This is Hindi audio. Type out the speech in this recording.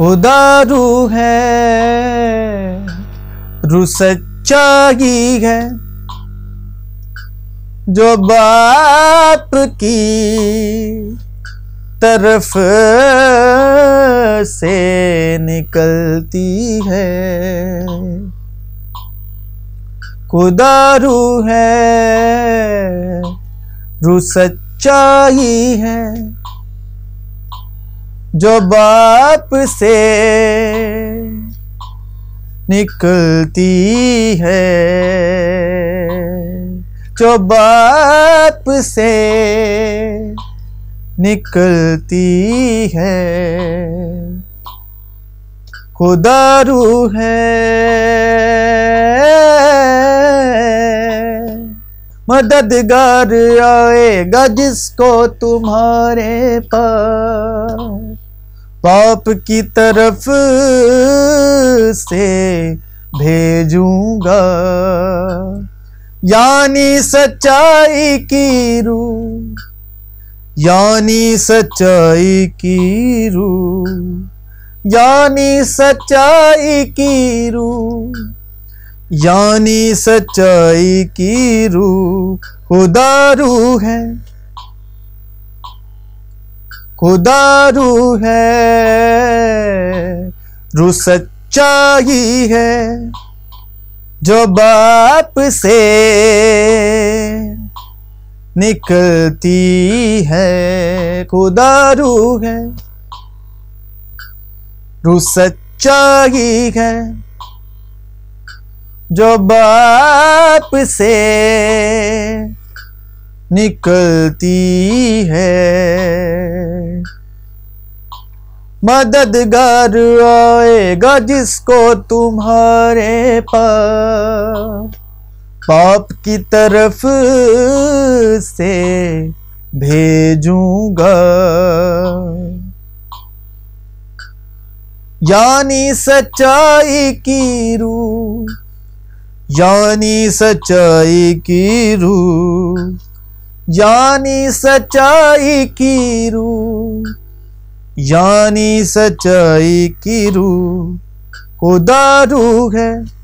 खुदा रू है रू सच्चाई है, जो बाप की तरफ़ से निकलती है। खुदा रू है रू सच्चाई है जो बाप से निकलती है, जो बाप से निकलती है। खुदा रू है, मददगार आएगा जिसको तुम्हारे पास। पाप की तरफ़ से भेजूँगा। यानी सच्चाई की रू यानी सच्चाई की रू यानी सच्चाई की रू यानी सच्चाई की रू खुदा है। खुदा रू है, रू सच्चाई है, जो बाप से निकलती है। खुदा रू है, रू सच्चाई है, जो बाप से निकलती है। मददगार आएगा जिसको तुम्हारे पास। पाप की तरफ़ से भेजूँगा। यानी सच्चाई की रू यानी सच्चाई की रू यानी सच्चाई की रू यानी सच्चाई की रू खुदा रू है।